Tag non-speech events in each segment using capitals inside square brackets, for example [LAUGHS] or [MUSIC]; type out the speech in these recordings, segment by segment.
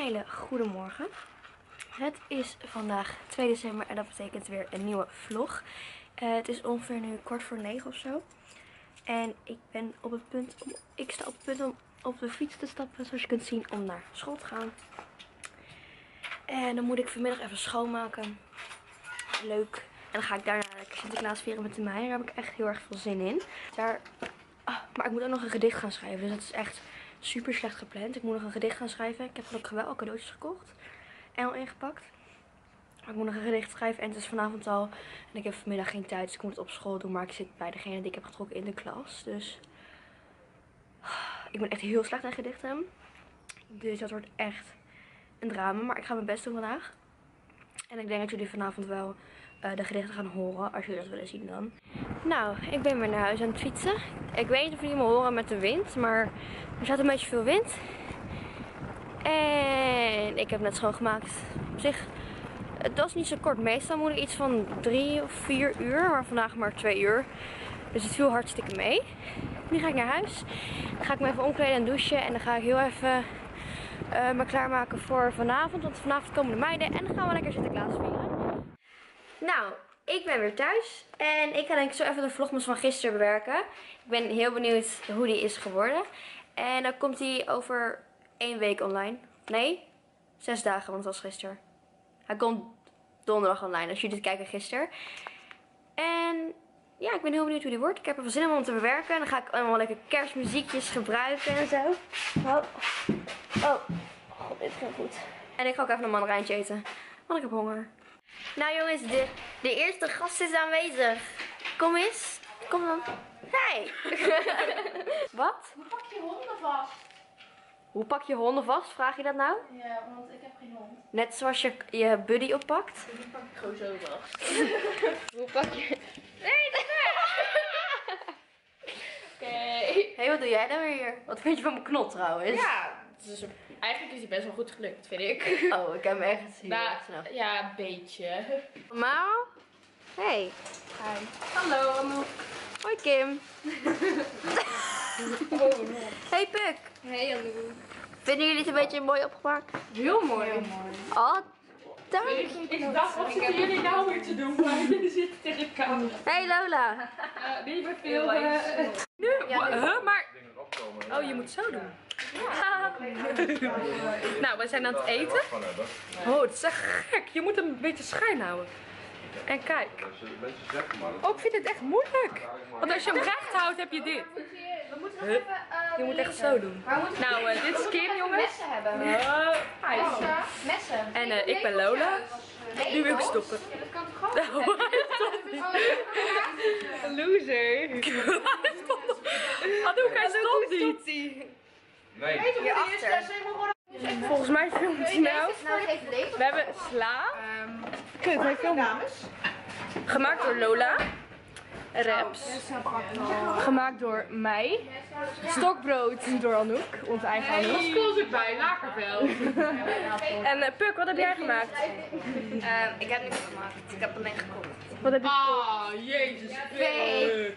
hele goede morgen. Het is vandaag 2 december en dat betekent weer een nieuwe vlog. Eh, het is ongeveer nu kwart voor negen of zo. En ik ben op het punt om, ik sta op het punt om op de fiets te stappen, zoals je kunt zien, om naar school te gaan. En dan moet ik vanmiddag even schoonmaken. Leuk. En dan ga ik daarna lekker Sinterklaas vieren met de mij. Daar heb ik echt heel erg veel zin in. Daar, ah, maar ik moet ook nog een gedicht gaan schrijven. Dus dat is echt super slecht gepland. Ik moet nog een gedicht gaan schrijven. Ik heb gelukkig wel cadeautjes gekocht. En al ingepakt. Maar ik moet nog een gedicht schrijven. En het is vanavond al. En ik heb vanmiddag geen tijd. Dus ik moet het op school doen. Maar ik zit bij degene die ik heb getrokken in de klas. Dus ik ben echt heel slecht in gedichten. Dus dat wordt echt een drama. Maar ik ga mijn best doen vandaag. En ik denk dat jullie vanavond wel uh, de gedichten gaan horen. Als jullie dat willen zien dan. Nou, ik ben weer naar huis aan het fietsen. Ik weet niet of jullie me horen met de wind. Maar er staat een beetje veel wind. En ik heb net schoongemaakt. Op zich, het was niet zo kort. Meestal moet ik iets van drie of vier uur. Maar vandaag maar twee uur. Dus het viel hartstikke mee. Nu ga ik naar huis. Dan ga ik me even omkleden en douchen. En dan ga ik heel even uh, me klaarmaken voor vanavond. Want vanavond komen de meiden. En dan gaan we lekker Sinterklaas vieren. Nou, ik ben weer thuis. En ik ga denk ik zo even de vlogmas van gisteren bewerken. Ik ben heel benieuwd hoe die is geworden. En dan komt die over één week online. Nee, zes dagen, want het was gisteren. Hij komt donderdag online, als jullie dit kijken gisteren. En ja, ik ben heel benieuwd hoe die wordt. Ik heb er veel zin in om te bewerken. En dan ga ik allemaal lekker kerstmuziekjes gebruiken en zo. Oh, oh. God, dit gaat goed. En ik ga ook even een mandarijntje eten, want ik heb honger. Nou jongens, de, de eerste gast is aanwezig. Kom eens. Kom dan. Hey. [LAUGHS] Wat? Hoe pak je honden vast? Hoe pak je honden vast? Vraag je dat nou? Ja, want ik heb geen hond. Net zoals je je buddy oppakt? Die pak ik gewoon zo vast. [LAUGHS] Hoe pak je... Nee, dat [LAUGHS] Oké. Hé, wat doe jij dan weer hier? Wat vind je van mijn knot trouwens? Ja, het is, eigenlijk is hij best wel goed gelukt, vind ik. [LAUGHS] Oh, ik heb hem echt heel Nou, ja, een beetje. Normaal? Hey. Hi. Hallo, Anouk. Hoi Kim. [LAUGHS] Hey Puk. Hey, Anouk. Vinden jullie het een beetje mooi opgemaakt? Heel mooi. Oh, dank. Ik dacht, wat zitten jullie nou weer te doen? Maar [LAUGHS] jullie zitten tegen de camera. Hey Lola. Uh, die wordt veel... eh, nu? Huh? Maar... Oh, je moet zo doen. [LAUGHS] nou, we zijn aan het eten. Oh, het is echt gek. Je moet hem een beetje schuin houden. En kijk. Oh, ik vind het echt moeilijk. Want als je hem recht houdt, heb je dit. We moeten nog even... eh, Je moet echt zo doen. Nou, eh, dit is Kim, jongens. messen hebben. Uh, Messen. Messen. En eh, ik ben Lola. Nu wil ik stoppen. Ja, dat kan toch gewoon? Een loser. [LAUGHS] Hij stopt niet. Nee. Hierachter. Volgens mij filmt hij nou. Nou. We hebben sla. Kijk, hij filmt. Gemaakt door Lola. Reps. Gemaakt door mij. Stokbrood door Anouk, onze eigen Anouk. Zit bij Lakerveld. [LAUGHS] En eh, Puk, wat heb jij gemaakt? ik heb niks gemaakt. Ik heb alleen gekocht. Wat heb je Ah, jezus. Fake.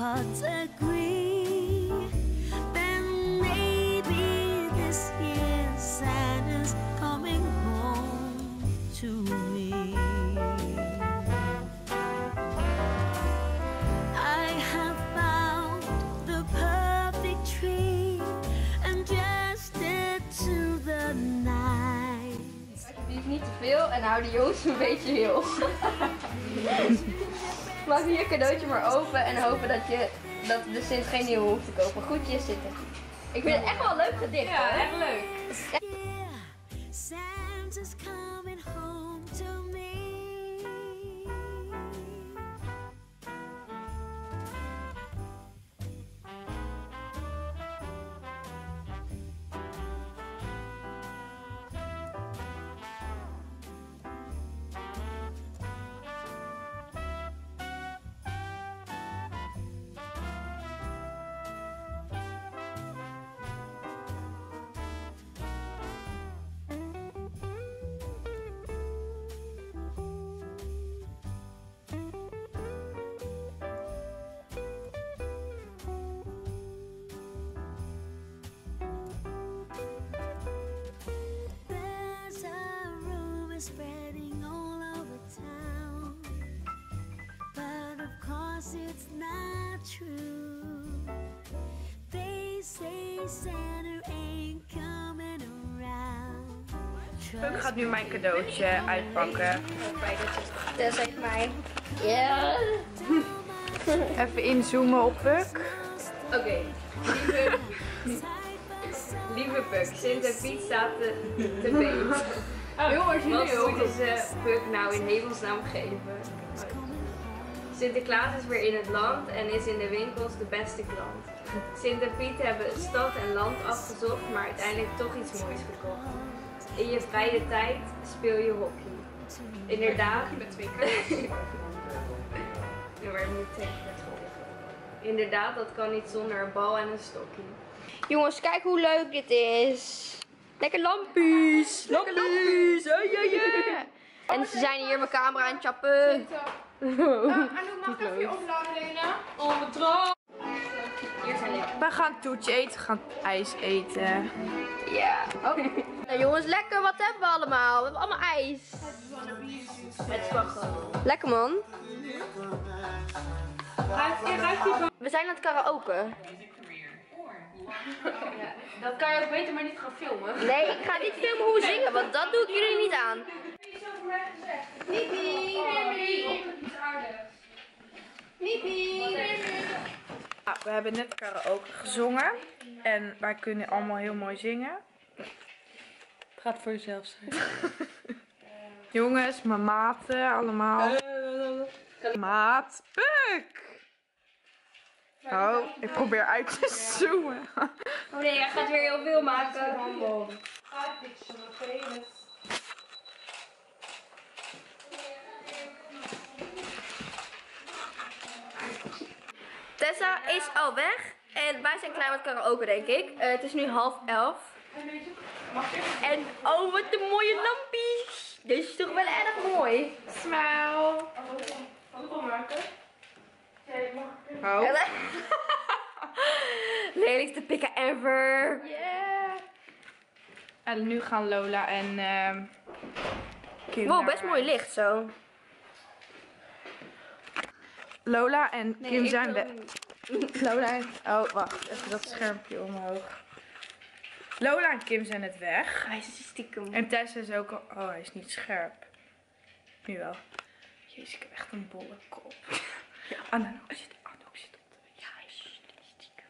Records agree. Then maybe this year Santa's coming home to me. I have found the perfect tree and dressed it to the nines. Alsjeblieft niet te veel en hou de jongens een beetje heel. Maak je cadeautje maar open en hopen dat, je, dat de Sint geen nieuwe hoeft te kopen. Goedjes zitten. Ik vind het echt wel een leuk gedicht. Ja, hoor. echt leuk. Yeah, Santa's coming home to me. Say Santa ain't coming around. Ik ga nu mijn cadeautje uitpakken. Tess heeft mij. Ja. [LAUGHS] Even inzoomen op Puk. Oké, lieve, lieve Puk, Sint en Piet staat te, te. [LAUGHS] Heel origineel. Wat moeten ze Puk nou in hemelsnaam geven? Sinterklaas is weer in het land en is in de winkels de beste klant. Sint en Piet hebben stad en land afgezocht, maar uiteindelijk toch iets moois gekocht. In je vrije tijd speel je hockey. Inderdaad. Met twee maar moet [LAUGHS] tegen. Inderdaad, dat kan niet zonder een bal en een stokje. Jongens, kijk hoe leuk dit is. Lekker lampjes. [LAUGHS] Lekker lampjes. Ja, ja, ja. [LAUGHS] En ze zijn hier mijn camera aan het chappen. Anouk, mag ik even je opladen, Lena? Oh, mijn We gaan toetje eten, we gaan ijs eten. Ja. [LAUGHS] Nou jongens, lekker. Wat hebben we allemaal? We hebben allemaal ijs. Met slagroom. Lekker man. We zijn aan het karaoke. Dat kan je ook beter maar niet gaan filmen. Nee, ik ga niet filmen hoe we zingen, want dat doe ik jullie niet aan. Ah, we hebben net karaoke gezongen. En wij kunnen allemaal heel mooi zingen. Gaat voor jezelf zijn. [LAUGHS] Jongens, mijn maten, allemaal. Maat, Puk! Oh, ik probeer uit te zoomen. Oh nee, hij gaat weer heel veel maken. Tessa is al weg. En wij zijn klaar met karaoke, denk ik. Eh, het is nu half elf. En oh, wat een mooie lampjes. Deze is toch wel erg mooi. Smile. Oh. [LAUGHS] Lelijkste pikken ever. En nu gaan Lola en ehm Kim Wow, best mooi licht zo. Lola en Kim ik zijn weg. [LAUGHS] Lola en... Oh, wacht. Even dat schermpje omhoog. Lola en Kim zijn het weg. Hij is stiekem. En Tess is ook al... Oh, hij is niet scherp. Nu wel. Jezus, ik heb echt een bolle kop. [LAUGHS] Anouk zit, Anouk zit op de... Ja, hij is stiekem.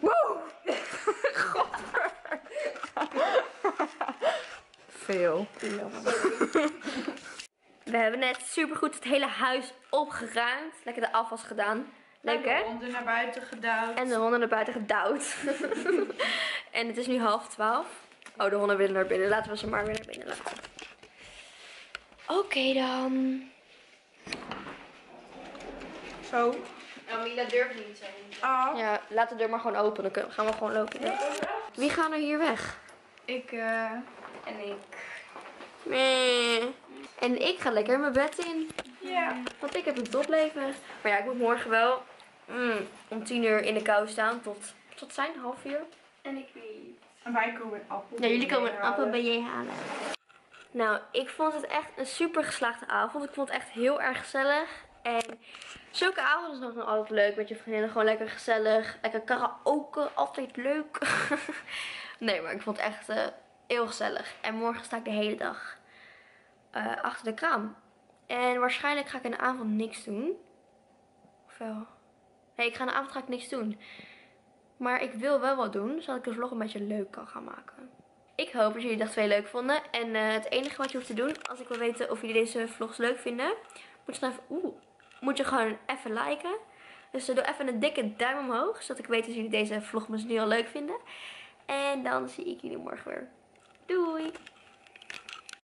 Wow! Godver. Veel. We hebben net supergoed het hele huis opgeruimd. Lekker de afwas gedaan. Leuk hè? Honden naar buiten gedouwd. En de honden naar buiten gedouwd. [LAUGHS] en het is nu half twaalf. Oh, de honden willen naar binnen. Laten we ze maar weer naar binnen laten. Oké dan. Zo. Nou, Mila durft niet zijn. Ah. Ja, laat de deur maar gewoon open. Dan gaan we gewoon lopen. Wie gaan er hier weg? Ik, eh... En ik. Nee. En ik ga lekker mijn bed in. Ja. Want ik heb een topleven. Maar ja, ik moet morgen wel mm, om tien uur in de kou staan. Tot, tot zijn, half uur. En ik niet. En wij komen een appel. Ja, jullie komen een appel bij je halen. Nou, ik vond het echt een super geslaagde avond. Ik vond het echt heel erg gezellig. En zulke avonden zijn nog altijd leuk met je vriendinnen. Gewoon lekker gezellig. Lekker karaoke, altijd leuk. [LAUGHS] nee, maar ik vond het echt eh, heel gezellig. En morgen sta ik de hele dag eh, achter de kraam. En waarschijnlijk ga ik in de avond niks doen. Of wel? Nee, ik ga in de avond ga ik niks doen. Maar ik wil wel wat doen, zodat ik de vlog een beetje leuk kan gaan maken. Ik hoop dat jullie dag 2 leuk vonden. En eh, het enige wat je hoeft te doen, als ik wil weten of jullie deze vlogs leuk vinden, moet je, moet je gewoon even liken. Dus eh, doe even een dikke duim omhoog, zodat ik weet dat jullie deze vlogmas nu al leuk vinden. En dan zie ik jullie morgen weer. Doei!